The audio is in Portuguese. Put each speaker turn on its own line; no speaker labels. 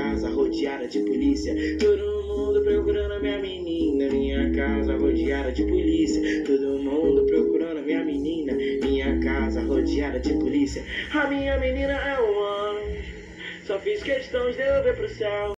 casa rodeada de polícia. Todo mundo procurando a minha menina, minha casa rodeada de polícia. Todo mundo procurando a minha menina, minha casa rodeada de polícia. A minha menina é um anjo, só fiz questão de eu ver pro céu.